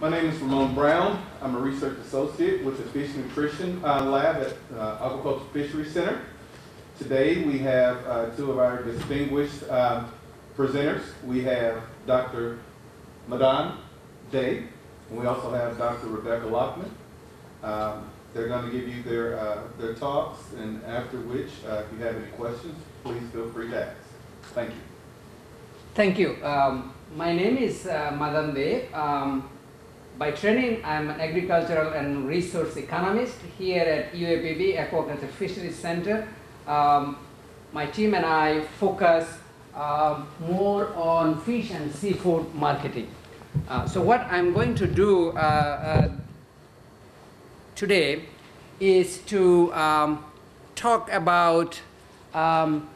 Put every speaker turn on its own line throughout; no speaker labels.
My name is Ramon Brown. I'm a research associate with the Fish Nutrition uh, Lab at uh, Aquaculture Fishery Center. Today we have uh, two of our distinguished um, presenters. We have Dr. Madan Dey, and we also have Dr. Rebecca Lochmann. Um, They're going to give you their, uh, their talks, and after which, uh, if you have any questions, please feel free to ask. Thank you.
Thank you. Um, my name is uh, Madan Dey. Um, by training, I'm an agricultural and resource economist here at UAPB Aquaculture Fisheries Center. Um, my team and I focus um, more on fish and seafood marketing. Uh, so what I'm going to do uh, uh, today is to um, talk about um,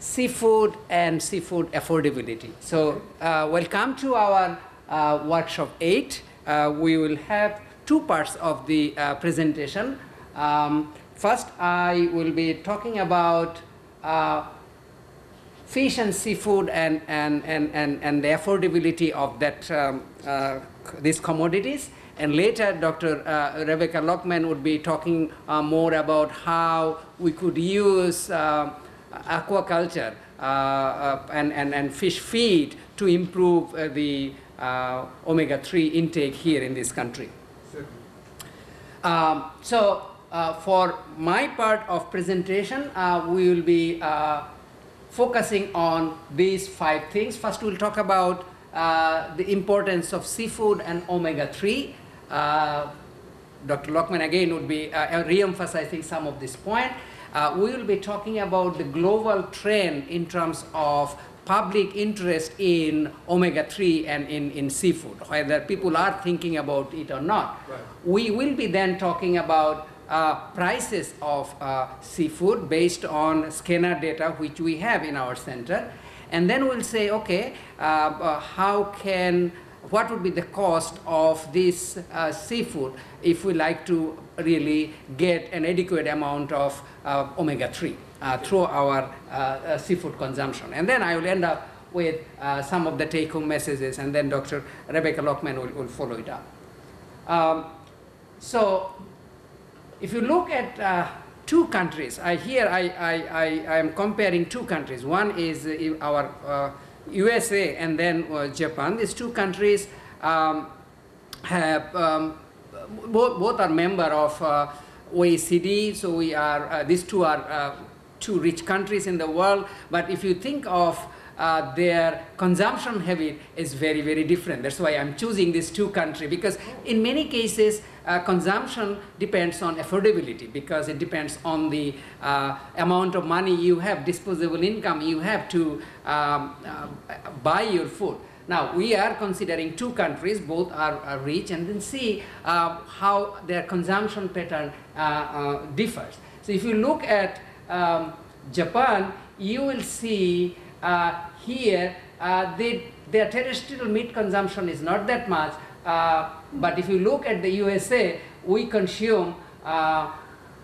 seafood and seafood affordability. So, uh, welcome to our uh, workshop 8. Uh, we will have two parts of the uh, presentation. Um, first, I will be talking about uh, fish and seafood and, and, and, and, and the affordability of that, um, uh, these commodities. And later, Dr. Uh, Rebecca Lochmann would be talking uh, more about how we could use uh, aquaculture uh, uh, and, and, and fish feed to improve uh, the uh, omega-3 intake here in this country. Um, so uh, for my part of presentation, uh, we will be uh, focusing on these five things. First, we'll talk about uh, the importance of seafood and omega-3. Uh, Dr. Lochmann again would be uh, re-emphasizing some of this point. Uh, we will be talking about the global trend in terms of public interest in omega-3 and in, in seafood, whether people are thinking about it or not.
Right.
We will be then talking about uh, prices of uh, seafood based on scanner data which we have in our center. And then we'll say, okay, uh, uh, how can, what would be the cost of this uh, seafood if we like to really get an adequate amount of uh, omega-3 uh, through our uh, uh, seafood consumption. And then I will end up with uh, some of the take-home messages, and then Dr. Rebecca Lochmann will, will follow it up. Um, so if you look at uh, two countries, I here I, I, I, I am comparing two countries. One is uh, our uh, USA and then uh, Japan. These two countries um, have um, both, both are member of uh, OECD. So we are uh, these two are uh, two rich countries in the world. But if you think of uh, their consumption habit is very very different that's why i'm choosing these two countries because in many cases uh, consumption depends on affordability because it depends on the uh, amount of money you have disposable income you have to um, uh, buy your food now we are considering two countries both are, are rich and then see uh, how their consumption pattern uh, differs so if you look at um, japan you will see uh, here uh, they, their terrestrial meat consumption is not that much uh, but if you look at the USA we consume uh,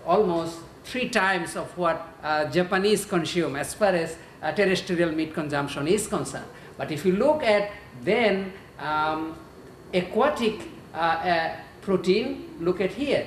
almost three times of what uh, Japanese consume as far as uh, terrestrial meat consumption is concerned. But if you look at then um, aquatic protein look at here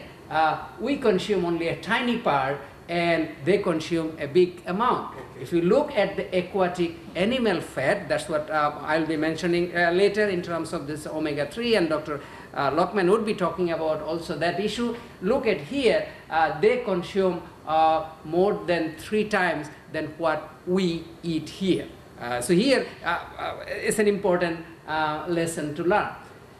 we consume only a tiny part and they consume a big amount. If you look at the aquatic animal fat, that's what uh, I'll be mentioning uh, later in terms of this omega-3 and Dr. Uh, Lochmann would be talking about also that issue. Look at here, uh, they consume uh, more than three times than what we eat here. Uh, so here uh, uh, is an important uh, lesson to learn.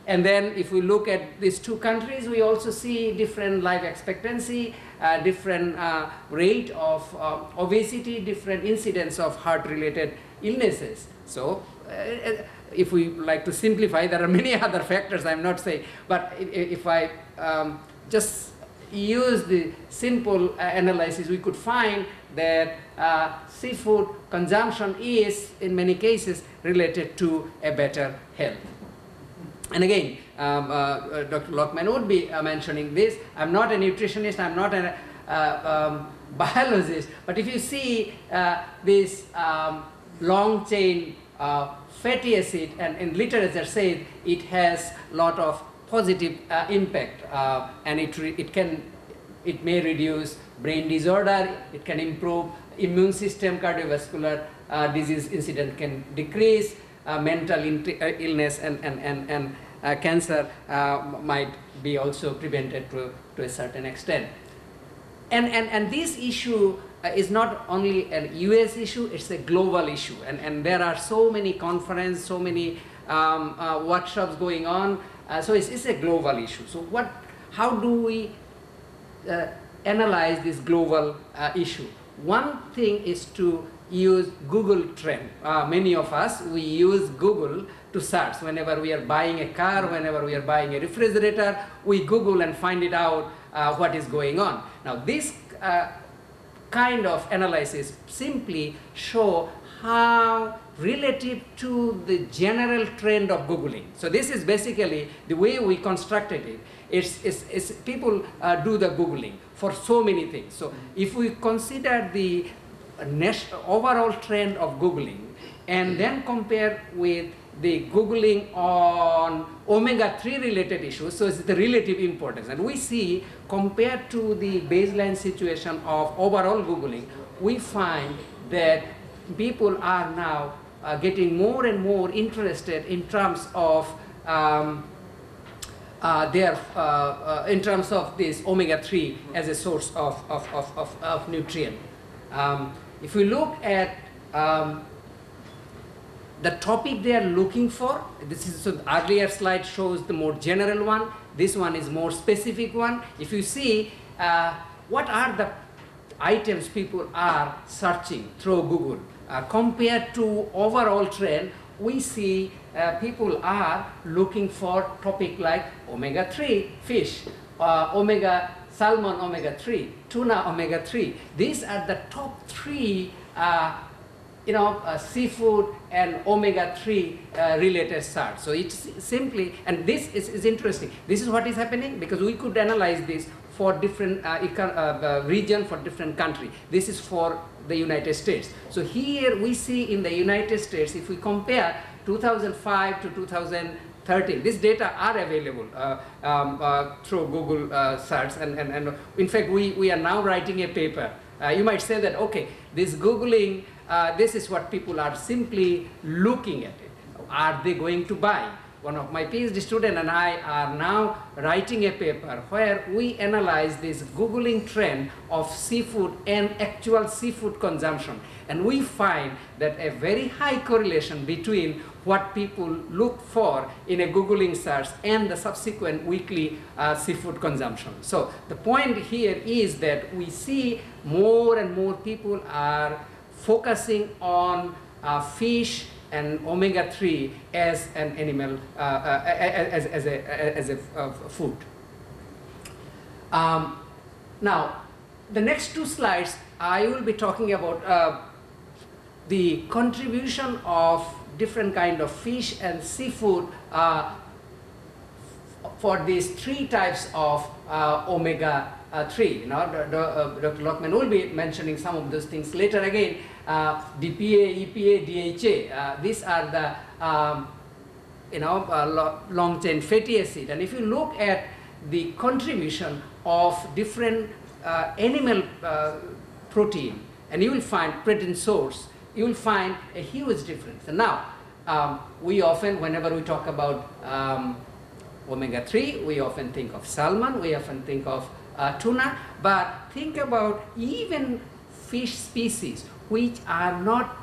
And then if we look at these two countries, we also see different life expectancy, different uh, rate of uh, obesity, different incidence of heart-related illnesses. So uh, if we like to simplify, there are many other factors, I'm not saying, but if, I um, just use the simple uh, analysis, we could find that uh, seafood consumption is, in many cases, related to a better health. And again, um, uh, uh, Dr. Lochmann would be uh, mentioning this. I'm not a nutritionist, I'm not a um, biologist, but if you see this um, long chain fatty acid, and in literature says it has lot of positive uh, impact, uh, and it it can it may reduce brain disorder, it can improve immune system, cardiovascular uh, disease incident can decrease, mental illness and, and, and, and cancer uh, might be also prevented to, to a certain extent. And, and, and this issue uh, is not only an US issue, it's a global issue. And, and there are so many conferences, so many um, uh, workshops going on. Uh, so it's, it's a global issue. So what, how do we uh, analyze this global uh, issue. One thing is to use Google Trend. Uh, many of us, we use Google to search. Whenever we are buying a car, whenever we are buying a refrigerator, we Google and find it out uh, what is going on. Now, this uh, kind of analysis simply show how relative to the general trend of googling so this is basically the way we constructed it it's, it's, it's people uh, do the googling for so many things so if we consider the overall trend of googling and then compare with the googling on omega-3 related issues so it's the relative importance and we see compared to the baseline situation of overall googling we find that people are now uh, getting more and more interested in terms of um, uh, their uh, uh, in terms of this omega-3 as a source of, of, of, of, of nutrient. Um, if we look at um, the topic they are looking for, this is so the earlier slide shows the more general one. This one is more specific one. If you see uh, what are the items people are searching through Google uh, compared to overall trend, we see uh, people are looking for topic like omega-3 fish, uh, omega salmon omega-3, tuna omega-3. These are the top three, uh, you know, uh, seafood and omega-3 uh, related search. So it's simply, and this is, is interesting. This is what is happening because we could analyze this for different uh, uh, uh, region for different country. This is for the United States. So here we see in the United States, if we compare 2005 to 2013, this data are available uh, um, uh, through Google uh, search, and, and, and in fact, we, we are now writing a paper. You might say that, okay, this Googling, uh, this is what people are simply looking at it. Are they going to buy? one of my PhD student and I are now writing a paper where we analyze this Googling trend of seafood and actual seafood consumption. And we find that a very high correlation between what people look for in a Googling search and the subsequent weekly uh, seafood consumption. So the point here is that we see more and more people are focusing on uh, fish and omega-3 as an animal, uh, uh, as, as a, as a uh, food. Um, now, the next two slides, I will be talking about uh, the contribution of different kind of fish and seafood uh, for these three types of uh, omega uh, 3. You know, the, the, uh, Dr. Lochmann will be mentioning some of those things later again. Uh, DPA, EPA, DHA, uh, these are the um, you know, uh, long chain fatty acid. And if you look at the contribution of different uh, animal uh, protein, and you will find protein source, you will find a huge difference. And now, um, we often, whenever we talk about um, omega-3, we often think of salmon, we often think of uh, tuna, but think about even fish species which are not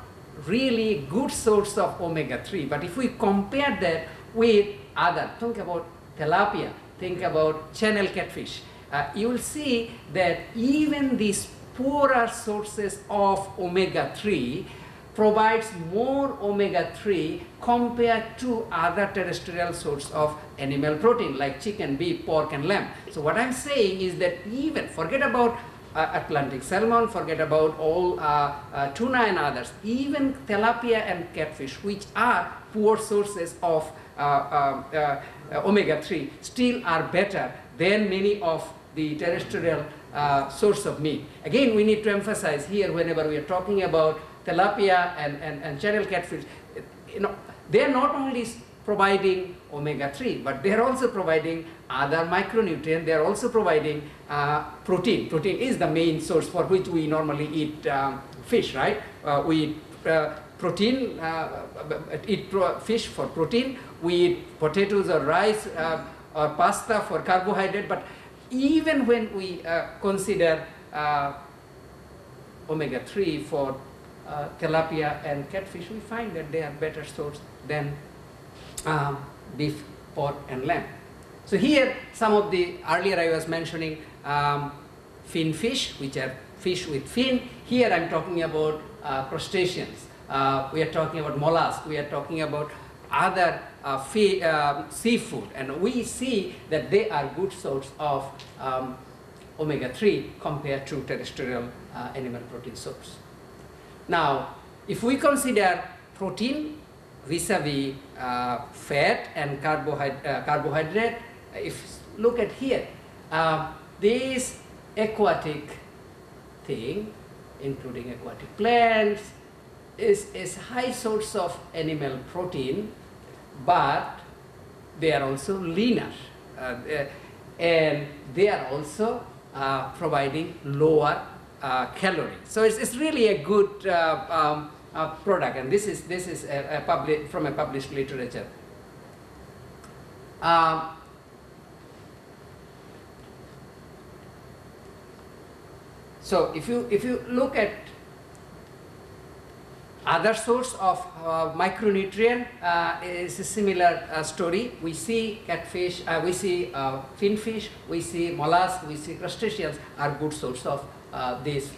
really good source of omega-3. But if we compare that with other, think about tilapia, think about channel catfish, uh, you will see that even these poorer sources of omega-3 provides more omega-3 compared to other terrestrial source of animal protein like chicken, beef, pork and lamb. So what I'm saying is that even, forget about Atlantic salmon, forget about all uh, uh, tuna and others, even tilapia and catfish which are poor sources of uh, omega-3 still are better than many of the terrestrial uh, source of meat. Again, we need to emphasize here whenever we are talking about tilapia and, and, and channel catfish, you know, they are not only providing omega-3, but they are also providing other micronutrients. They are also providing uh, protein. Protein is the main source for which we normally eat um, fish, right? Uh, we eat uh, protein, uh, eat pro- fish for protein. We eat potatoes or rice uh, or pasta for carbohydrate. But even when we uh, consider uh, omega-3 for tilapia and catfish, we find that they are better source than um, beef, pork, and lamb. So here, some of the earlier I was mentioning um, fin fish, which are fish with fin. Here I'm talking about uh, crustaceans. Uh, we are talking about mollusks. We are talking about other uh, um seafood, and we see that they are good source of um, omega-3 compared to terrestrial uh, animal protein source. Now, if we consider protein vis-a-vis uh, fat and carbohydrate, uh, carbohydrate, if look at here, uh, this aquatic thing, including aquatic plants, is, is high source of animal protein, but they are also leaner. Uh, and they are also uh, providing lower uh, calorie. So it's, it's really a good um, product, and this is this is a, a public, from a published literature. Um, so if you if you look at other source of uh, micronutrient uh, is a similar uh, story. We see catfish, uh, we see uh, finfish, we see mollusks, we see crustaceans are good source of uh, this uh,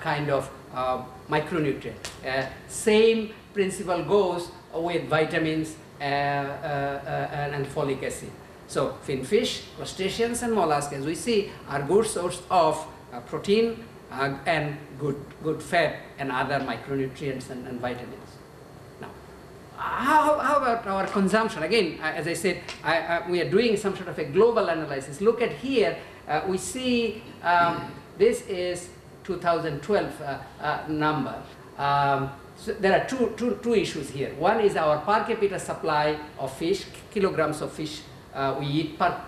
kind of uh, micronutrient. Uh, same principle goes with vitamins uh, uh, uh, and, folic acid. So finfish, crustaceans and mollusks as we see are good source of uh, protein uh, and good, good fat and other micronutrients and, and vitamins. Now, how, how about our consumption? Again, uh, as I said, I, I, we are doing some sort of a global analysis. Look at here, uh, we see um, this is 2012 uh, uh, number. Um, so there are two, two, two issues here. One is our per capita supply of fish, kilograms of fish uh, we eat per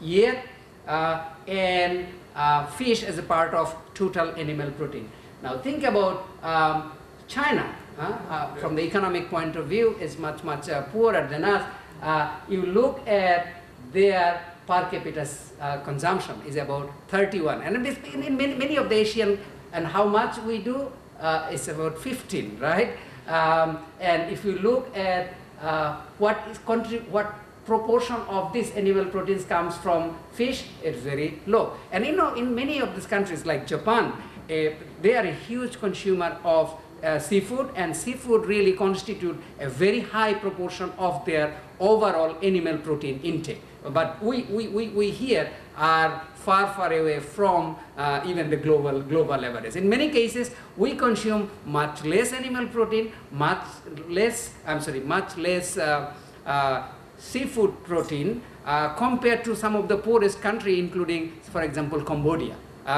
year, uh, and uh, fish as a part of total animal protein. Now think about um, China, uh, uh, from the economic point of view, is much, much uh, poorer than us. Uh, you look at their per capita uh, consumption is about 31. And in, many, many of the Asian, and how much we do, uh, is about 15, right? Um, and if you look at uh, what is what proportion of this animal proteins comes from fish, it's very low. And you know, in many of these countries like Japan, eh, they are a huge consumer of uh, seafood and seafood really constitute a very high proportion of their overall animal protein intake. But we, we, we, we here are far, far away from uh, even the global, global average. In many cases, we consume much less animal protein, much less, I'm sorry, much less uh, uh, seafood protein uh, compared to some of the poorest country, including, for example, Cambodia. Uh,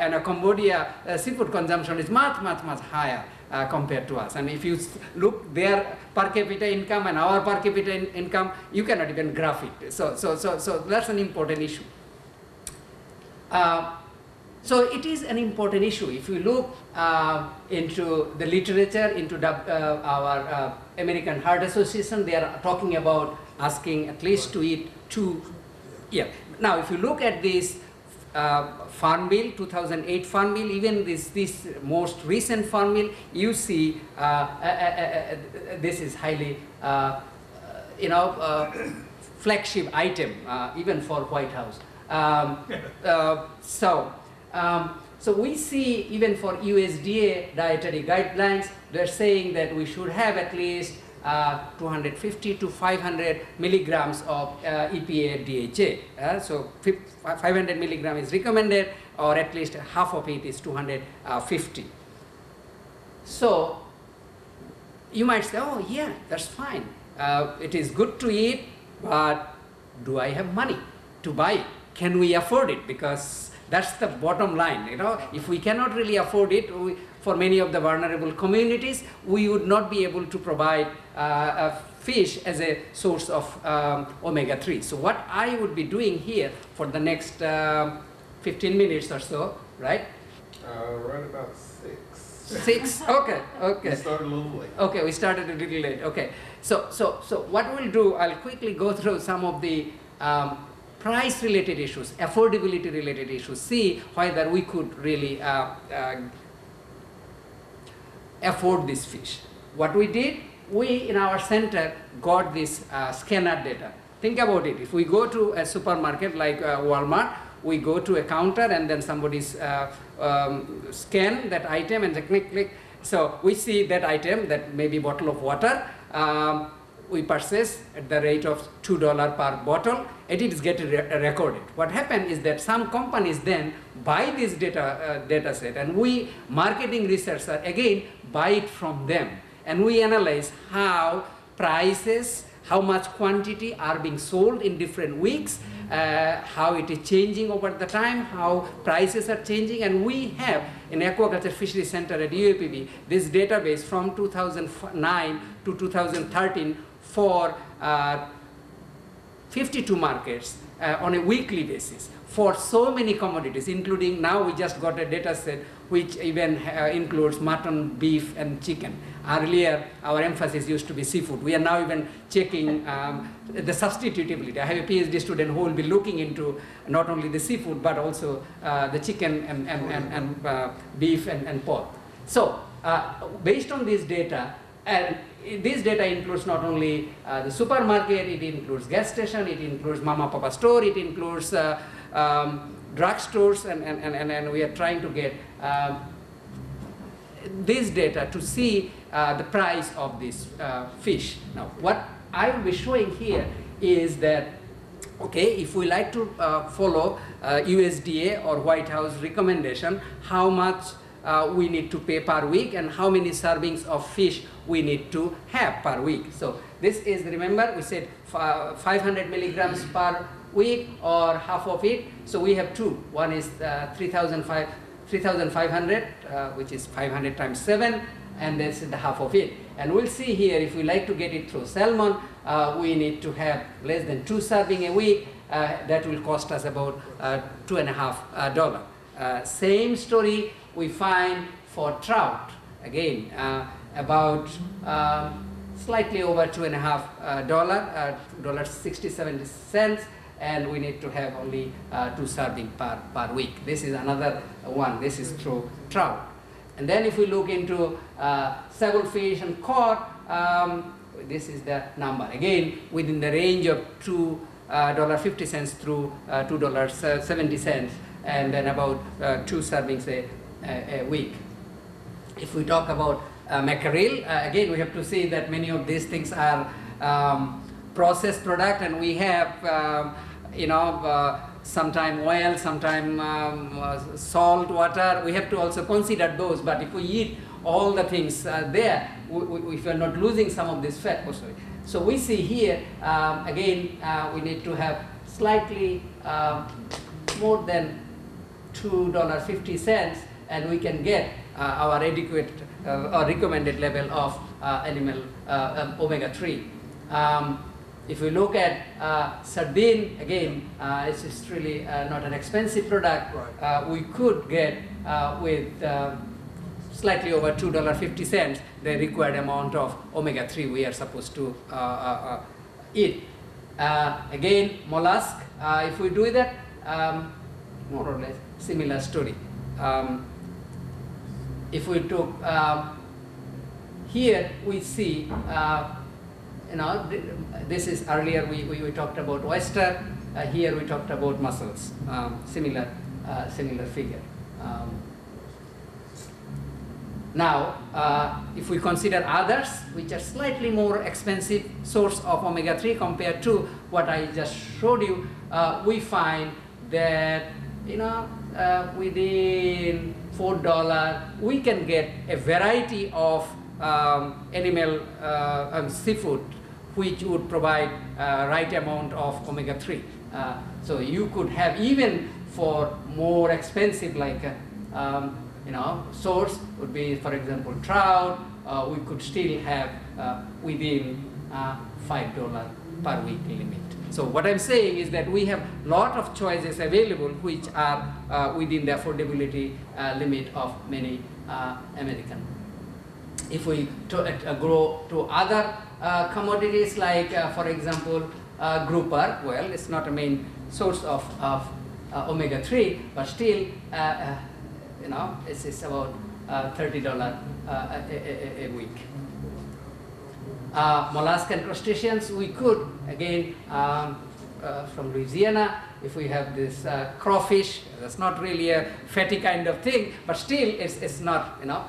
and Cambodia uh, seafood consumption is much, much, much higher uh, compared to us. And if you look their per capita income and our per capita in- income, you cannot even graph it. So, so, so, so that's an important issue. Uh, so it is an important issue. If you look uh, into the literature, into the, uh, our uh, American Heart Association, they are talking about asking at least to eat two. Yeah. Now, if you look at this uh, Farm Bill, 2008 Farm Bill, even this this most recent Farm Bill, you see uh, uh, uh, uh, this is highly, uh, you know, uh, flagship item uh, even for White House. Um, uh, so, um, so we see even for USDA dietary guidelines, they're saying that we should have at least uh, 250 to 500 milligrams of uh, EPA DHA. Uh, so 500 milligram is recommended, or at least half of it is 250. So you might say, oh yeah, that's fine. Uh, it is good to eat, but do I have money to buy it? Can we afford it? Because that's the bottom line. You know, if we cannot really afford it, we, for many of the vulnerable communities, we would not be able to provide uh, uh, fish as a source of um, omega-3. So what I would be doing here for the next um 15 minutes or so, right?
Uh, right about six.
Six, okay, Okay.
We started a little late.
Okay, we started a little late. Okay, so so so what we'll do, I'll quickly go through some of the um, price-related issues, affordability-related issues. See whether we could really uh, uh, afford this fish. What we did, we in our center got this uh, scanner data. Think about it. If we go to a supermarket like uh, Walmart, we go to a counter and then somebody's uh, um, scan that item and click click. So we see that item, that maybe bottle of water. Um, we purchase at the rate of two dollar per bottle. and It is getting re- recorded. What happened is that some companies then buy this data uh, data set, and we marketing researcher again buy it from them, and we analyze how prices, how much quantity are being sold in different weeks, uh, how it is changing over the time, how prices are changing, and we have in Aquaculture Fishery Center at UAPB this database from 2009 to 2013 for uh, 52 markets uh, on a weekly basis for so many commodities, including now we just got a data set which even uh, includes mutton, beef, and chicken. Earlier, our emphasis used to be seafood. We are now even checking um, the substitutability. I have a PhD student who will be looking into not only the seafood but also uh, the chicken and, and, and, and uh, beef and, and pork. So, uh, based on this data, and this data includes not only uh, the supermarket, it includes gas station, it includes mama papa store, it includes uh, um, drugstores, and, and, and, and, we are trying to get um, this data to see uh, the price of this uh, fish. Now, what I will be showing here is that, okay, if we like to uh, follow uh, USDA or White House recommendation, how much uh, we need to pay per week and how many servings of fish we need to have per week. So this is, remember, we said 500 milligrams per week or half of it. So we have two. One is uh, 3,500 3,500, uh, which is 500 times 7, and that's the half of it. And we'll see here, if we like to get it through salmon, uh, we need to have less than two serving a week. Uh, that will cost us about uh, two and a half uh, dollar. Uh, same story we find for trout. Again, uh, about um, slightly over two and a half uh, dollar, uh, dollar 60, 70 cents and we need to have only uh, two serving per, per week. This is another one. This is through trout. And then if we look into uh, fish and cod, um, this is the number. Again, within the range of two dollar fifty cents through two dollars seventy cents, and then about two servings a, a, week. If we talk about uh, mackerel, uh, again we have to see that many of these things are um, processed product, and we have um, you know uh, sometime oil, sometime um, uh, salt water. We have to also consider those. But if we eat all the things uh, there, we, we, if we are not losing some of this fat, oh sorry. So we see here um, again uh, we need to have slightly um, more than two dollar fifty cents, and we can get uh, our adequate uh, or recommended level of uh, animal um, omega three. Um, if we look at uh, sardine, again, uh, it's just really uh, not an expensive product.
Right.
Uh, we could get uh, with uh, slightly over two dollar fifty cents the required amount of omega three we are supposed to eat. Uh, again, mollusk. Uh, if we do that, um, more or less similar story. Um, if we took um, here, we see. Uh, you know, this is earlier we, we, we talked about oyster, uh, here we talked about mussels, um, similar, uh, similar figure. Um, now, uh, if we consider others, which are slightly more expensive source of omega-3 compared to what I just showed you, uh, we find that, you know, uh, within $4, we can get a variety of um, animal uh, um, seafood which would provide uh, right amount of omega-3. Uh, so you could have even for more expensive like uh, um, you know source would be for example trout. Uh, we could still have uh, within uh, five dollar per week limit. So what I'm saying is that we have a lot of choices available which are uh, within the affordability uh, limit of many uh, American. If we uh, grow to other uh, commodities like, uh, for example, grouper, well, it's not a main source of, of uh, omega-3, but still, you know, it's, it's about uh, $30 uh, a, a, a, a week. Uh, mollusk and crustaceans, we could, again, um, uh, from Louisiana, if we have this uh, crawfish, that's not really a fatty kind of thing, but still it's, it's not, you know,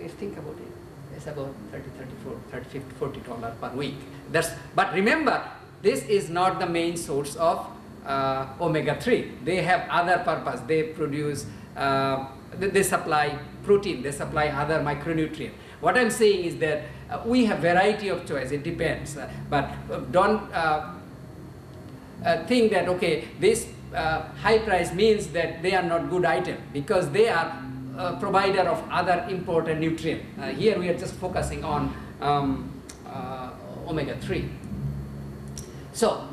if think about it, it's about 30, 34, 30, 50, 40 dollars per week. That's, but remember, this is not the main source of uh, omega-3. They have other purpose. They produce, uh, they, they supply protein, they supply other micronutrients. What I'm saying is that uh, we have variety of choice, it depends. Uh, but uh, don't uh, uh, think that, okay, this uh, high price means that they are not good item because they are a provider of other important nutrient. Here we are just focusing on um, uh, omega-3. So,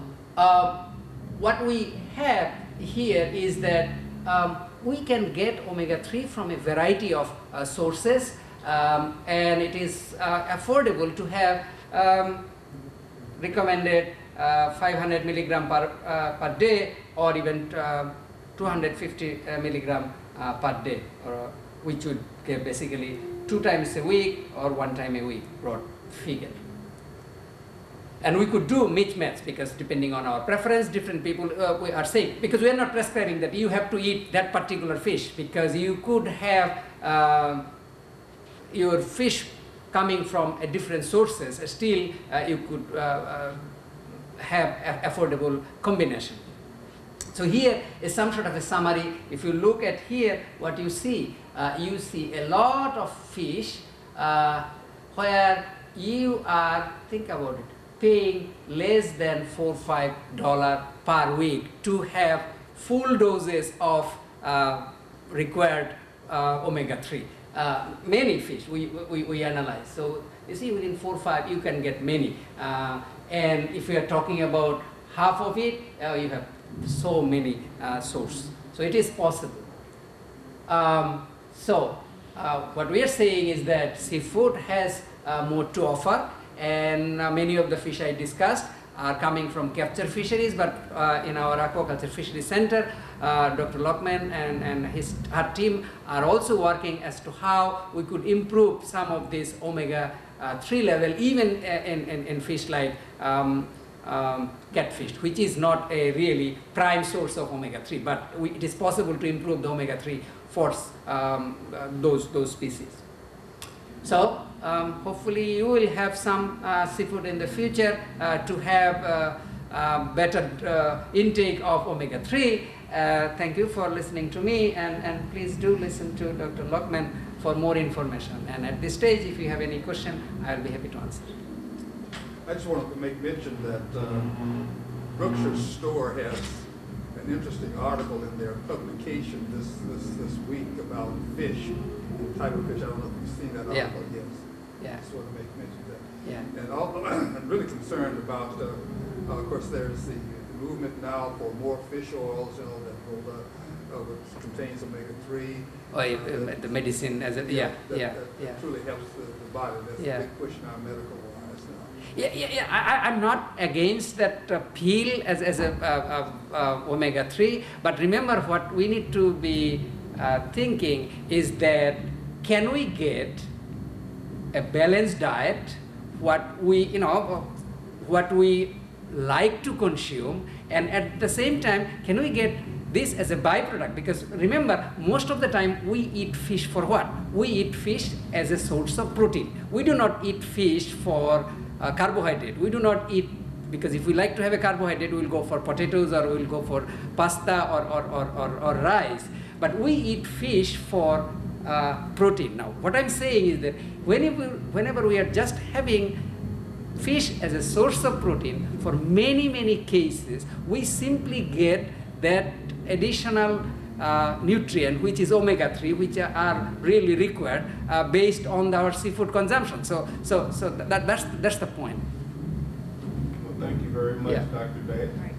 what we have here is that um, we can get omega-3 from a variety of sources um, and it is uh, affordable to have um, recommended uh, 500 milligram per, uh, per day or even uh, 250 uh, milligram per day or which would give basically two times a week or one time a week broad figure. And we could do mismatch because depending on our preference different people uh, we are saying because we are not prescribing that you have to eat that particular fish because you could have uh, your fish coming from a different sources still uh, you could uh, uh, have affordable combination. So here is some sort of a summary. If you look at here what you see uh, you see a lot of fish uh, where you are think about it paying less than four five dollar per week to have full doses of uh, required uh, omega-3 uh, many fish we, we, we analyze. So you see within four five you can get many. Uh, and if we are talking about half of it uh, you have so many uh, sources so it is possible. Um, so uh, what we are saying is that seafood has uh, more to offer. And many of the fish I discussed are coming from capture fisheries but in our aquaculture fisheries center uh, Dr. Lochmann and, and his her team are also working as to how we could improve some of this omega uh, 3 level even uh, in, in, in fish like um, um, catfish, which is not a really prime source of omega-3, but we, it is possible to improve the omega-3 for um, those, those species. So um, hopefully you will have some uh, seafood in the future uh, to have uh, better intake of omega-3. Uh, thank you for listening to me and, and please do listen to Dr. Lochmann for more information. And at this stage, if you have any question, I'll be happy to answer.
I just wanted to make mention that um, Brookshire's store has an interesting article in their publication this, this, this week about fish, the type of fish. I don't know if you've seen that
Yeah.
article. Yes.
Yeah,
Just want to make mention of that.
yeah.
And all, I'm really concerned about, uh, uh, of course, there's the movement now for more fish oils, you know, that will, uh, uh, which contains omega-3.
Oh, yeah, the medicine as a, yeah,
that-
yeah,
that
yeah.
Truly helps the, the body. That's
Yeah.
a big push now medical wise now.
Yeah, yeah, yeah. I, I'm not against that uh, peel as, as a uh, uh, uh, omega 3, but remember what we need to be uh, thinking is that can we get a balanced diet, what we, you know, what we like to consume, and at the same time, can we get this as a byproduct? Because remember, most of the time we eat fish for what? We eat fish as a source of protein. We do not eat fish for uh, carbohydrate. We do not eat because if we like to have a carbohydrate, we'll go for potatoes or we'll go for pasta or, or, or, or, or rice. But we eat fish for uh, protein. Now, what I'm saying is that whenever, whenever we are just having fish as a source of protein, for many, many cases, we simply get that additional uh, nutrient, which is omega-3, which are- are really required uh, based on our seafood consumption. So, so, so that, that's, that's the point.
Well, thank you very much,
Yeah.
Dr. Dey.
Right.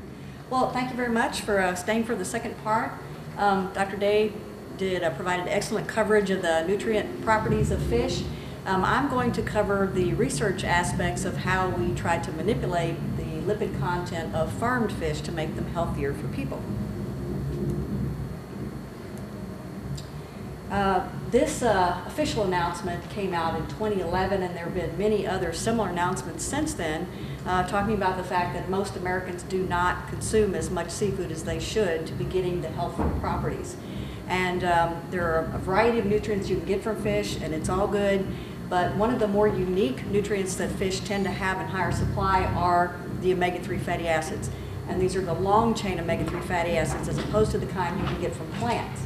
Well, thank you very much for uh, staying for the second part. Um, Dr. Dey did, uh, provided excellent coverage of the nutrient properties of fish. Um, I'm going to cover the research aspects of how we try to manipulate the lipid content of farmed fish to make them healthier for people. Uh, This uh, official announcement came out in 2011, and there have been many other similar announcements since then, uh, talking about the fact that most Americans do not consume as much seafood as they should to be getting the healthful properties. And um, there are a variety of nutrients you can get from fish, and it's all good. But one of the more unique nutrients that fish tend to have in higher supply are the omega-3 fatty acids. And these are the long-chain omega-3 fatty acids as opposed to the kind you can get from plants.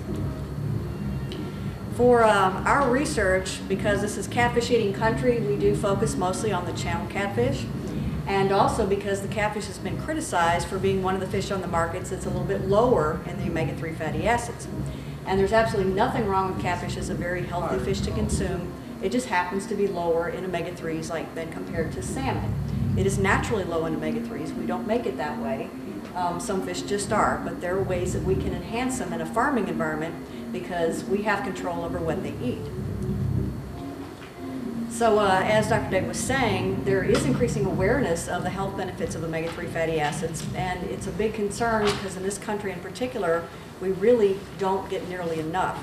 For um, our research, because this is catfish eating country, we do focus mostly on the channel catfish. And also because the catfish has been criticized for being one of the fish on the markets that's a little bit lower in the omega-3 fatty acids. And there's absolutely nothing wrong with catfish as a very healthy fish to consume. It just happens to be lower in omega-3s like than compared to salmon. It is naturally low in omega-3s. We don't make it that way. Um, some fish just are, but there are ways that we can enhance them in a farming environment because we have control over what they eat. So uh, as Dr. Dey was saying, there is increasing awareness of the health benefits of omega-3 fatty acids, and it's a big concern because in this country in particular, we really don't get nearly enough.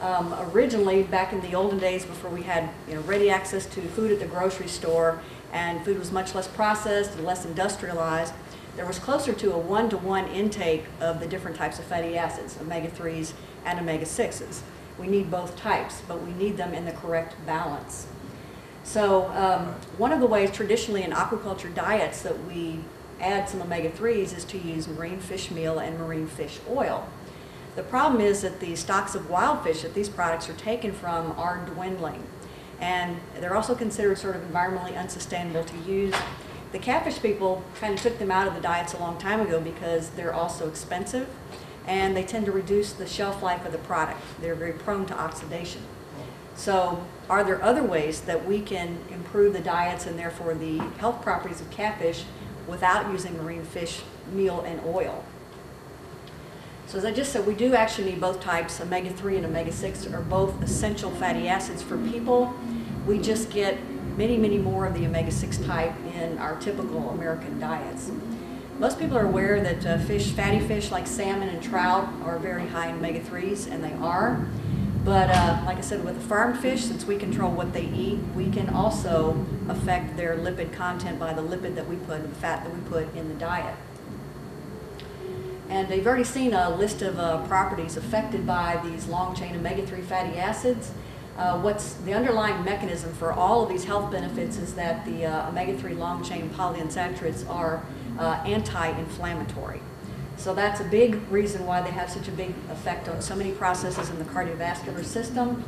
Um, originally, back in the olden days before we had you know, ready access to food at the grocery store and food was much less processed and less industrialized, there was closer to a one-to-one intake of the different types of fatty acids, omega-3s and omega-6s. We need both types, but we need them in the correct balance. So um, one of the ways traditionally in aquaculture diets that we add some omega-3s is to use marine fish meal and marine fish oil. The problem is that the stocks of wild fish that these products are taken from are dwindling. And they're also considered sort of environmentally unsustainable to use. The catfish people kind of took them out of the diets a long time ago because they're also expensive and they tend to reduce the shelf life of the product. They're very prone to oxidation. So are there other ways that we can improve the diets and therefore the health properties of catfish without using marine fish meal and oil? So as I just said, we do actually need both types, omega-3 and omega-6 are both essential fatty acids for people. We just get many, many more of the omega-6 type in our typical American diets. Most people are aware that uh, fish, fatty fish like salmon and trout are very high in omega-3s, and they are. But uh, like I said, with the farmed fish, since we control what they eat, we can also affect their lipid content by the lipid that we put, the fat that we put in the diet. And you've already seen a list of uh, properties affected by these long-chain omega-3 fatty acids. Uh, what's the underlying mechanism for all of these health benefits is that the uh, omega-3 long-chain polyunsaturates are uh, anti-inflammatory. So that's a big reason why they have such a big effect on so many processes in the cardiovascular system.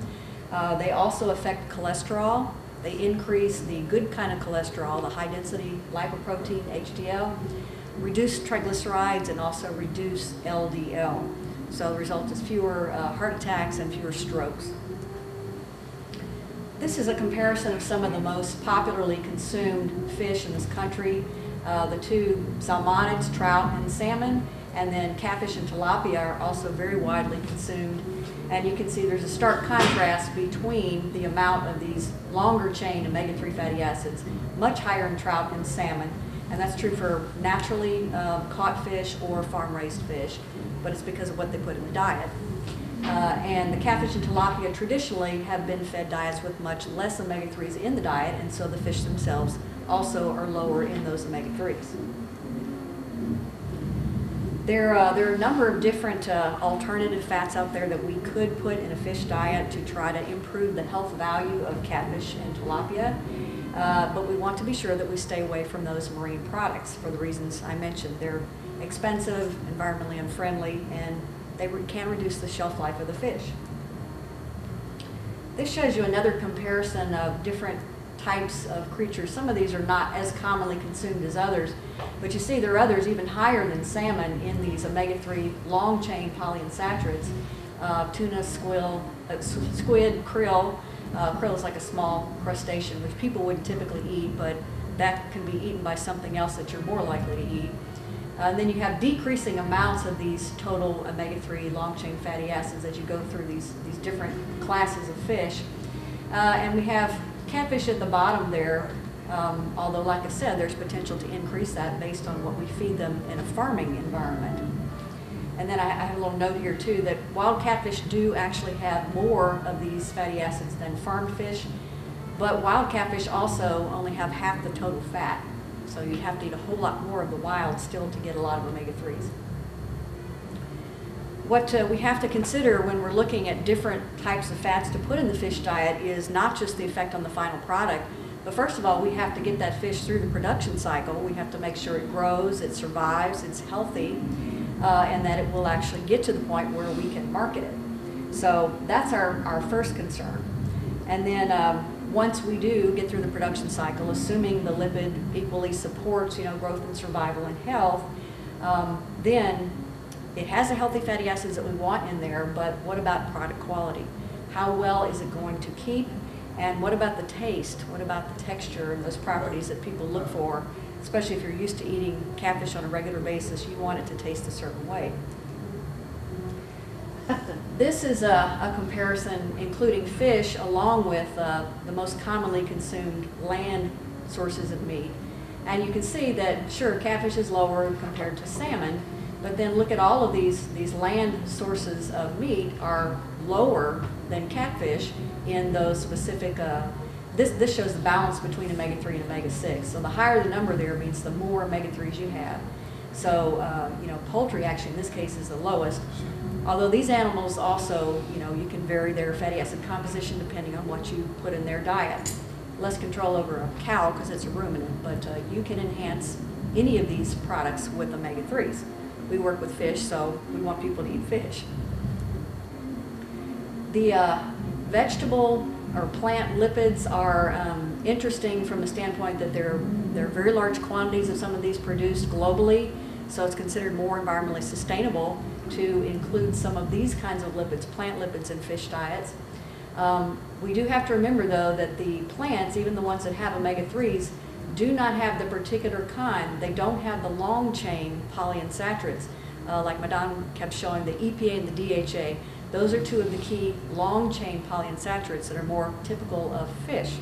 Uh, they also affect cholesterol. They increase the good kind of cholesterol, the high-density lipoprotein, HDL, reduce triglycerides, and also reduce LDL. So the result is fewer uh, heart attacks and fewer strokes. This is a comparison of some of the most popularly consumed fish in this country. Uh, the two salmonids, trout and salmon, and then catfish and tilapia are also very widely consumed. And you can see there's a stark contrast between the amount of these longer chain omega-3 fatty acids, much higher in trout and salmon. And that's true for naturally uh, caught fish or farm-raised fish, but it's because of what they put in the diet. Uh, and the catfish and tilapia traditionally have been fed diets with much less omega-3s in the diet, and so the fish themselves also are lower in those omega-3s. There, uh, there are a number of different uh, alternative fats out there that we could put in a fish diet to try to improve the health value of catfish and tilapia. Uh, but we want to be sure that we stay away from those marine products for the reasons I mentioned. They're expensive, environmentally unfriendly, and they re can reduce the shelf life of the fish. This shows you another comparison of different types of creatures. Some of these are not as commonly consumed as others, but you see there are others even higher than salmon in these omega-3 long-chain polyunsaturates. Uh, tuna, squid, uh, squid, krill. Uh, krill is like a small crustacean, which people wouldn't typically eat, but that can be eaten by something else that you're more likely to eat. Uh, and then you have decreasing amounts of these total omega-3 long-chain fatty acids as you go through these, these different classes of fish. Uh, and we have catfish at the bottom there, um, although like I said, there's potential to increase that based on what we feed them in a farming environment. And then I, I have a little note here too, that wild catfish do actually have more of these fatty acids than farmed fish, but wild catfish also only have half the total fat. So you'd have to eat a whole lot more of the wild still to get a lot of omega-3s. What uh, we have to consider when we're looking at different types of fats to put in the fish diet is not just the effect on the final product, but first of all, we have to get that fish through the production cycle. We have to make sure it grows, it survives, it's healthy, uh, and that it will actually get to the point where we can market it. So that's our, our first concern. And then um, once we do get through the production cycle, assuming the lipid equally supports, you know, growth and survival and health, um, then it has the healthy fatty acids that we want in there, but what about product quality? How well is it going to keep? And what about the taste? What about the texture and those properties that people look for? Especially if you're used to eating catfish on a regular basis, you want it to taste a certain way. This is a, a comparison including fish along with uh, the most commonly consumed land sources of meat. And you can see that, sure, catfish is lower compared to salmon, but then look at all of these, these land sources of meat are lower than catfish in those specific, uh, this, this shows the balance between omega-3 and omega-6. So the higher the number there means the more omega-3s you have. So, uh, you know, poultry actually in this case is the lowest. Although these animals also, you know, you can vary their fatty acid composition depending on what you put in their diet. Less control over a cow because it's a ruminant, but uh, you can enhance any of these products with omega-3s. We work with fish, so we want people to eat fish. The uh, vegetable or plant lipids are um, interesting from the standpoint that there are very large quantities of some of these produced globally, so it's considered more environmentally sustainable to include some of these kinds of lipids, plant lipids in fish diets. Um, we do have to remember though that the plants, even the ones that have omega-3s, do not have the particular kind. They don't have the long chain polyunsaturates, uh, like Madan kept showing, the EPA and the DHA. Those are two of the key long chain polyunsaturates that are more typical of fish.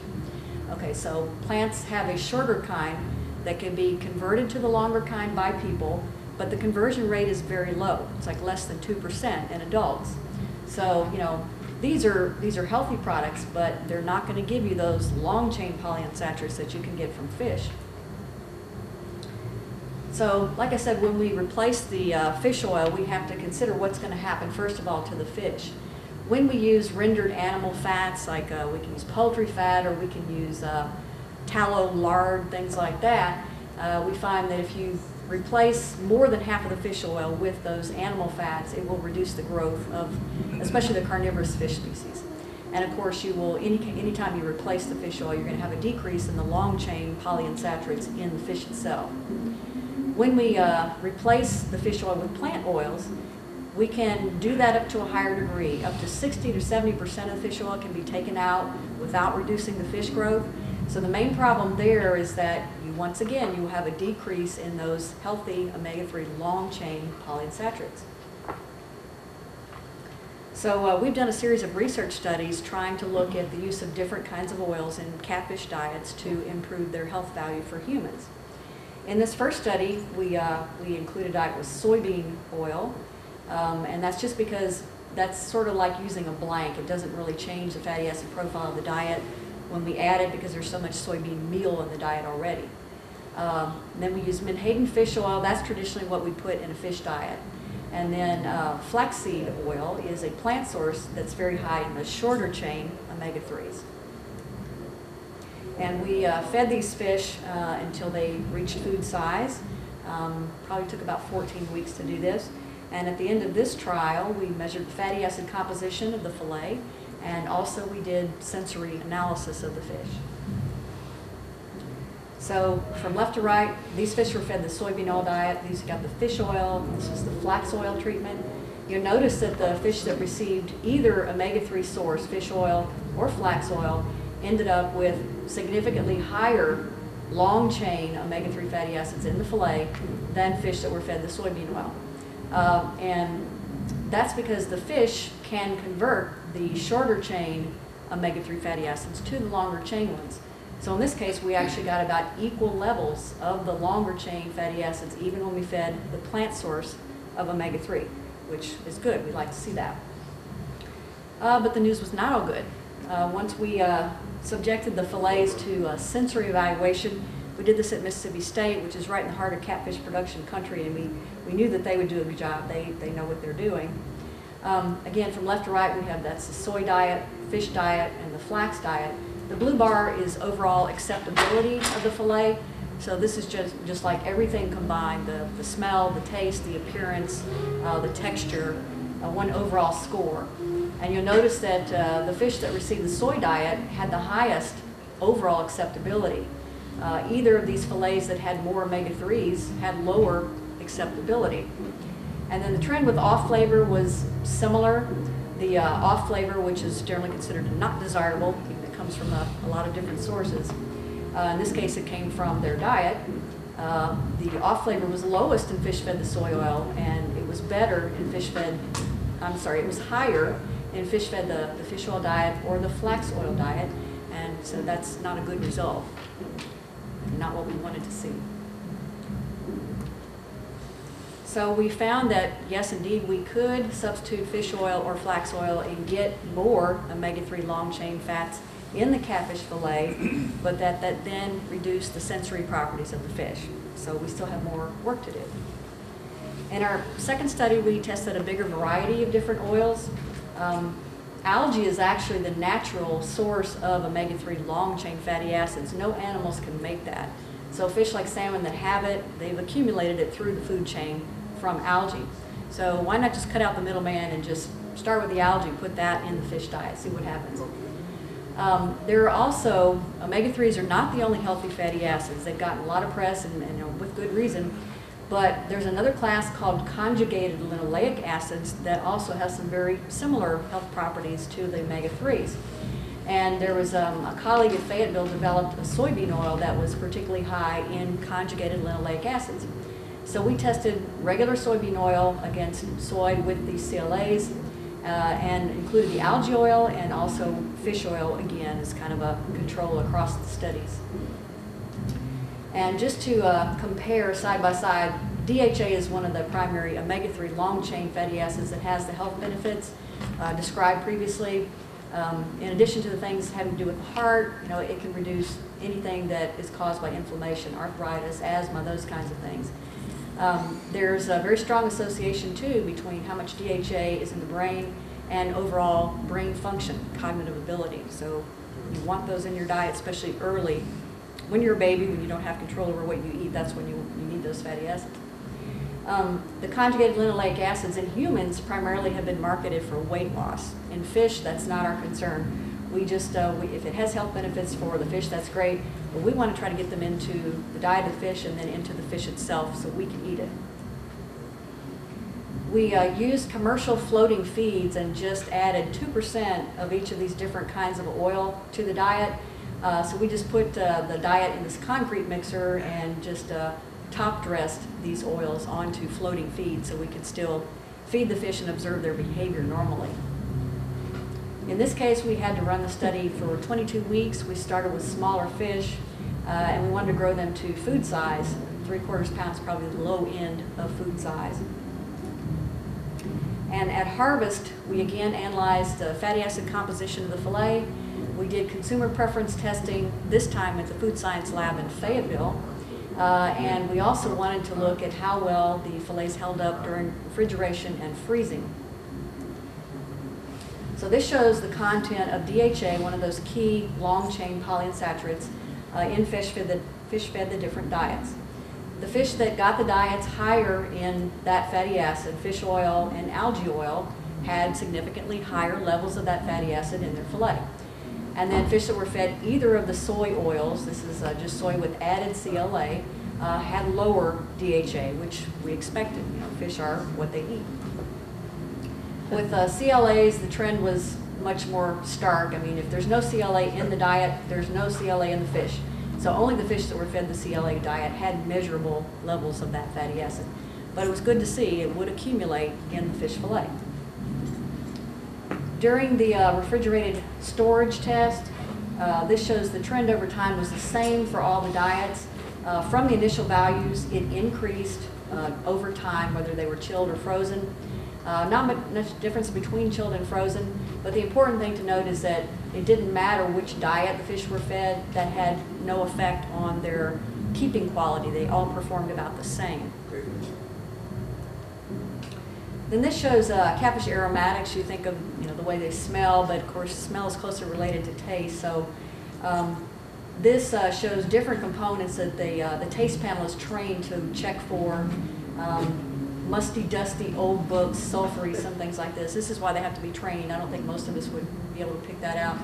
Okay, so plants have a shorter kind that can be converted to the longer kind by people, but the conversion rate is very low. It's like less than 2% in adults. So, you know, these are, these are healthy products, but they're not going to give you those long chain polyunsaturates that you can get from fish. So, like I said, when we replace the uh, fish oil, we have to consider what's going to happen, first of all, to the fish. When we use rendered animal fats, like uh, we can use poultry fat or we can use uh, tallow, lard, things like that, uh, we find that if you replace more than half of the fish oil with those animal fats, it will reduce the growth of, especially the carnivorous fish species. And of course, you will, any, anytime you replace the fish oil, you're going to have a decrease in the long chain polyunsaturates in the fish itself. When we uh, replace the fish oil with plant oils, we can do that up to a higher degree. Up to 60 to 70% of fish oil can be taken out without reducing the fish growth. So the main problem there is that you, once again, you will have a decrease in those healthy omega-3 long-chain polyunsaturates. So uh, we've done a series of research studies trying to look at the use of different kinds of oils in catfish diets to improve their health value for humans. In this first study, we, uh, we included diet with soybean oil, um, and that's just because that's sort of like using a blank. It doesn't really change the fatty acid profile of the diet when we add it because there's so much soybean meal in the diet already. Um, then we use menhaden fish oil. That's traditionally what we put in a fish diet. And then uh, flaxseed oil is a plant source that's very high in the shorter chain omega-3s. And we uh, fed these fish uh, until they reached food size. Um, probably took about 14 weeks to do this. And at the end of this trial, we measured the fatty acid composition of the fillet, and also we did sensory analysis of the fish. So from left to right, these fish were fed the soybean oil diet. These got the fish oil. This is the flax oil treatment. You'll notice that the fish that received either omega-3 source, fish oil or flax oil, ended up with significantly higher long-chain omega-3 fatty acids in the fillet than fish that were fed the soybean oil. Uh, And that's because the fish can convert the shorter chain omega-3 fatty acids to the longer chain ones. So in this case, we actually got about equal levels of the longer chain fatty acids even when we fed the plant source of omega-3, which is good. We like to see that. Uh, but the news was not all good. Uh, once we uh, subjected the fillets to uh, sensory evaluation, we did this at Mississippi State, which is right in the heart of catfish production country, and we, we knew that they would do a good job. They, they know what they're doing. Um, again, from left to right, we have that's the soy diet, fish diet, and the flax diet. The blue bar is overall acceptability of the fillet. So this is just, just like everything combined, the, the smell, the taste, the appearance, uh, the texture, uh, one overall score. And you'll notice that uh, the fish that received the soy diet had the highest overall acceptability. Uh, either of these fillets that had more omega-3s had lower acceptability. And then the trend with off flavor was similar. The uh, off flavor, which is generally considered not desirable, it comes from a, a lot of different sources. Uh, in this case, it came from their diet. Uh, the off flavor was lowest in fish fed the soy oil, and it was better in fish fed, I'm sorry, it was higher in fish fed the, the fish oil diet or the flax oil diet, and so that's not a good result. Not what we wanted to see. So we found that, yes, indeed, we could substitute fish oil or flax oil and get more omega-3 long-chain fats in the catfish fillet, but that, that then reduced the sensory properties of the fish. So we still have more work to do. In our second study, we tested a bigger variety of different oils. Um, algae is actually the natural source of omega-3 long-chain fatty acids. No animals can make that. So fish like salmon that have it, they've accumulated it through the food chain from algae. So why not just cut out the middleman and just start with the algae, put that in the fish diet, see what happens. Um, there are also, omega-3s are not the only healthy fatty acids. They've gotten a lot of press and, and with good reason. But there's another class called conjugated linoleic acids that also has some very similar health properties to the omega-3s. And there was um, a colleague at Fayetteville developed a soybean oil that was particularly high in conjugated linoleic acids. So we tested regular soybean oil against soy with these CLAs uh, and included the algae oil and also fish oil again as kind of a control across the studies. And just to uh, compare side by side, DHA is one of the primary omega-3 long-chain fatty acids that has the health benefits uh, described previously. Um, in addition to the things having to do with the heart, you know, it can reduce anything that is caused by inflammation, arthritis, asthma, those kinds of things. Um, there's a very strong association too between how much DHA is in the brain and overall brain function, cognitive ability. So you want those in your diet, especially early. When you're a baby, when you don't have control over what you eat, that's when you, you need those fatty acids. Um, the conjugated linoleic acids in humans primarily have been marketed for weight loss. In fish, that's not our concern. We just, uh, we, if it has health benefits for the fish, that's great, but we want to try to get them into the diet of the fish and then into the fish itself so we can eat it. We uh, used commercial floating feeds and just added 2% of each of these different kinds of oil to the diet. Uh, so we just put uh, the diet in this concrete mixer and just uh, top dressed these oils onto floating feed so we could still feed the fish and observe their behavior normally. In this case, we had to run the study for 22 weeks. We started with smaller fish, uh, and we wanted to grow them to food size. Three quarters pounds, probably the low end of food size. And at harvest, we again analyzed the fatty acid composition of the fillet. We did consumer preference testing, this time at the Food Science Lab in Fayetteville. Uh, and we also wanted to look at how well the fillets held up during refrigeration and freezing. So this shows the content of DHA, one of those key long-chain polyunsaturates, uh, in fish fed, the, fish fed the different diets. The fish that got the diets higher in that fatty acid, fish oil and algae oil, had significantly higher levels of that fatty acid in their fillet. And then fish that were fed either of the soy oils, this is uh, just soy with added CLA, uh, had lower DHA, which we expected. You know, fish are what they eat. With uh, CLAs, the trend was much more stark. I mean, if there's no CLA in the diet, there's no CLA in the fish. So only the fish that were fed the CLA diet had measurable levels of that fatty acid. But it was good to see it would accumulate in the fish fillet. During the uh, refrigerated storage test, uh, this shows the trend over time was the same for all the diets. Uh, From the initial values, it increased uh, over time, whether they were chilled or frozen. Uh, Not much difference between chilled and frozen, but the important thing to note is that it didn't matter which diet the fish were fed, that had no effect on their keeping quality. They all performed about the same. Then this shows uh, aromatics. You think of you know the way they smell, but of course smell is closely related to taste. So um, this uh, shows different components that the uh, the taste panel is trained to check for. Um, musty, dusty, old books, sulfury, some things like this. This is why they have to be trained. I don't think most of us would be able to pick that out.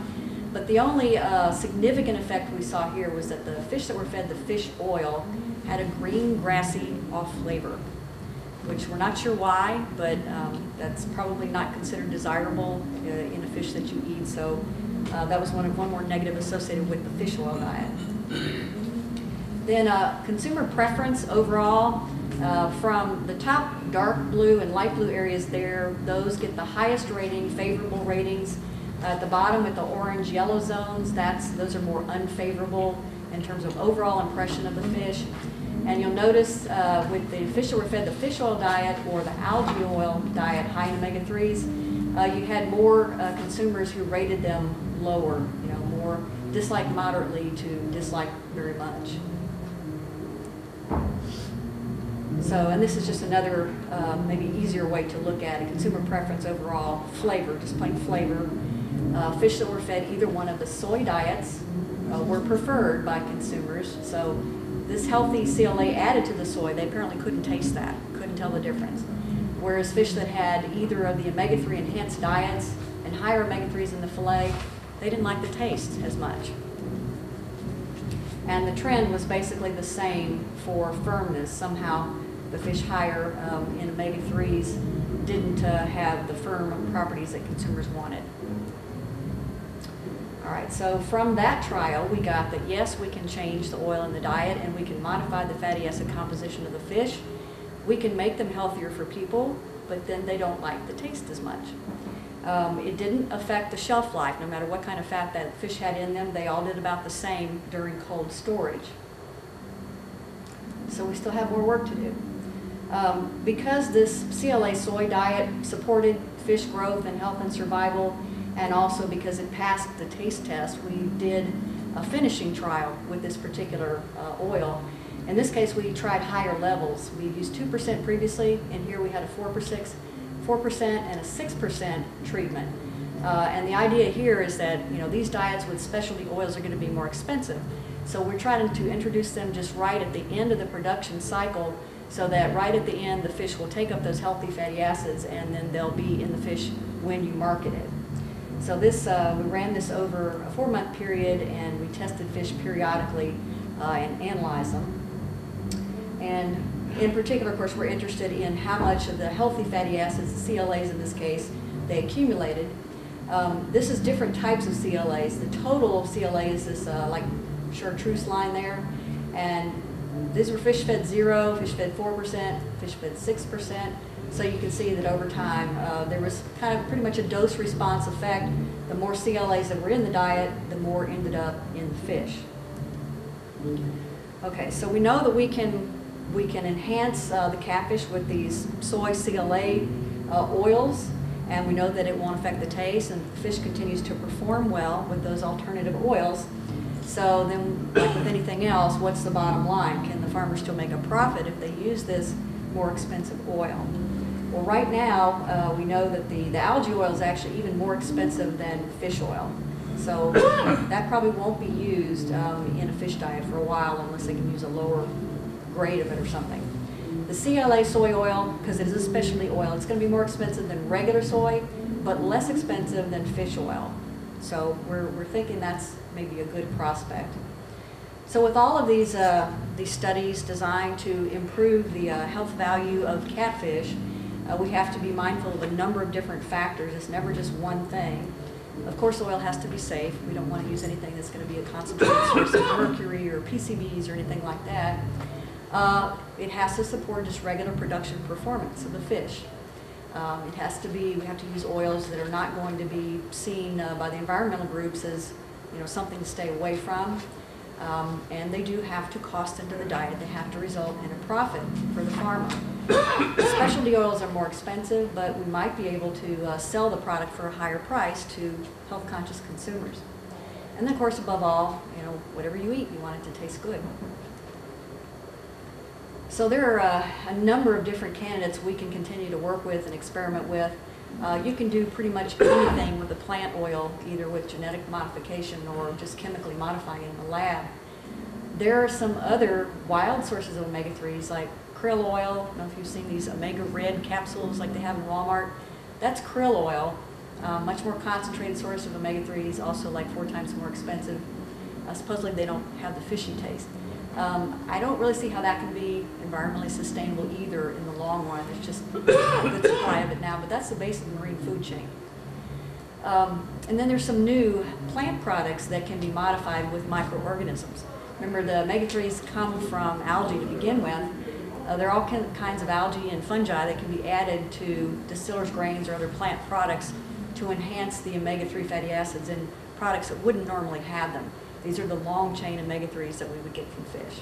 But the only uh, significant effect we saw here was that the fish that were fed the fish oil had a green, grassy off flavor which we're not sure why, but um, that's probably not considered desirable uh, in a fish that you eat. So uh, that was one, of, one more negative associated with the fish oil diet. Then uh, consumer preference overall, uh, from the top dark blue and light blue areas there, those get the highest rating, favorable ratings. At the bottom with the orange yellow zones, that's those are more unfavorable in terms of overall impression of the fish. And you'll notice uh, with the fish that were fed the fish oil diet or the algae oil diet high in omega-3s, uh, you had more uh, consumers who rated them lower, you know, more dislike moderately to dislike very much. So, and this is just another uh, maybe easier way to look at it. Consumer preference overall, flavor, just plain flavor. Uh, fish that were fed either one of the soy diets uh, were preferred by consumers. So this healthy CLA added to the soy, they apparently couldn't taste that, couldn't tell the difference. Whereas fish that had either of the omega-3 enhanced diets and higher omega-3s in the fillet, they didn't like the taste as much. And the trend was basically the same for firmness. Somehow, the fish higher um, in omega-3s didn't uh, have the firm properties that consumers wanted. All right, so from that trial, we got that yes, we can change the oil in the diet and we can modify the fatty acid composition of the fish. We can make them healthier for people, but then they don't like the taste as much. Um, it didn't affect the shelf life, no matter what kind of fat that fish had in them, they all did about the same during cold storage. So we still have more work to do. Um, because this CLA soy diet supported fish growth and health and survival, and also because it passed the taste test, we did a finishing trial with this particular uh, oil. In this case, we tried higher levels. We used 2% previously, and here we had a 4%, 4% and a 6% treatment. Uh, and the idea here is that you know these diets with specialty oils are going to be more expensive. So we're trying to introduce them just right at the end of the production cycle so that right at the end the fish will take up those healthy fatty acids and then they'll be in the fish when you market it. So this, uh, we ran this over a four-month period, and we tested fish periodically uh, and analyzed them. And in particular, of course, we're interested in how much of the healthy fatty acids, the CLAs in this case, they accumulated. Um, this is different types of CLAs. The total of CLAs is uh, like chartreuse line there, and these were fish fed zero, fish fed four percent, fish fed six percent. So you can see that over time, uh, there was kind of pretty much a dose response effect. The more CLAs that were in the diet, the more ended up in the fish. Okay, so we know that we can we can enhance uh, the catfish with these soy CLA uh, oils, and we know that it won't affect the taste, and the fish continues to perform well with those alternative oils. So then, like with anything else, what's the bottom line? Can the farmer still make a profit if they use this more expensive oil? Well, right now, uh, we know that the, the algae oil is actually even more expensive than fish oil. So that probably won't be used um, in a fish diet for a while unless they can use a lower grade of it or something. The CLA soy oil, because it is a specialty oil, it's going to be more expensive than regular soy, but less expensive than fish oil. So we're, we're thinking that's maybe a good prospect. So with all of these, uh, these studies designed to improve the uh, health value of catfish, uh, we have to be mindful of a number of different factors. It's never just one thing. Of course, oil has to be safe. We don't want to use anything that's going to be a concentrated source of mercury or PCBs or anything like that. Uh, It has to support just regular production performance of the fish. Um, It has to be, we have to use oils that are not going to be seen uh, by the environmental groups as, you know, something to stay away from. Um, And they do have to cost into the diet. They have to result in a profit for the farmer. Specialty oils are more expensive, but we might be able to uh, sell the product for a higher price to health-conscious consumers. And then, of course, above all, you know, whatever you eat, you want it to taste good. So there are uh, a number of different candidates we can continue to work with and experiment with. Uh, You can do pretty much anything with a plant oil, either with genetic modification or just chemically modifying in the lab. There are some other wild sources of omega-3s like krill oil. I don't know if you've seen these omega red capsules like they have in Walmart. That's krill oil, uh, much more concentrated source of omega-3s, also like four times more expensive. Uh, supposedly they don't have the fishy taste. Um, I don't really see how that can be environmentally sustainable either in the long run. There's just a good supply of it now, but that's the base of the marine food chain. Um, and then there's some new plant products that can be modified with microorganisms. Remember, the omega-3s come from algae to begin with. Uh, there are all kinds of algae and fungi that can be added to distillers' grains or other plant products to enhance the omega-3 fatty acids in products that wouldn't normally have them. These are the long-chain omega-3s that we would get from fish.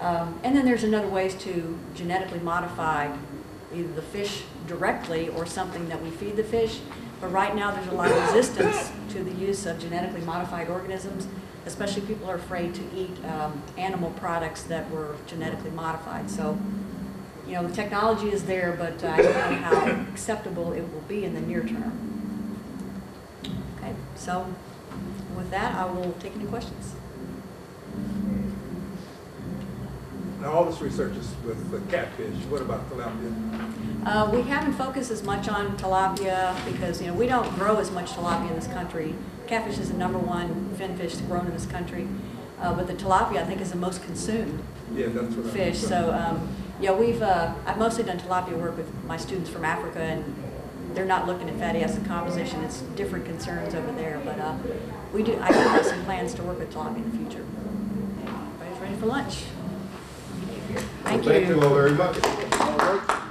Um, and then there's another ways to genetically modify either the fish directly or something that we feed the fish. But right now, there's a lot of resistance to the use of genetically modified organisms, especially people are afraid to eat um, animal products that were genetically modified. So, you know, the technology is there, but I don't know how acceptable it will be in the near term. Okay, so with that, I will take any questions.
Now, all this research is with the catfish, what about tilapia?
Uh, we haven't focused as much on tilapia because, you know, we don't grow as much tilapia in this country. Catfish is the number one fin fish grown in this country, uh, but the tilapia, I think, is the most consumed
Yeah, that's what
fish. So, um, yeah, we've, uh, I've mostly done tilapia work with my students from Africa, and they're not looking at fatty acid composition. It's different concerns over there, but uh, we do, I do have some plans to work with tilapia in the future. Everybody's ready for lunch? Thank you.
Thank
you.
you all very much.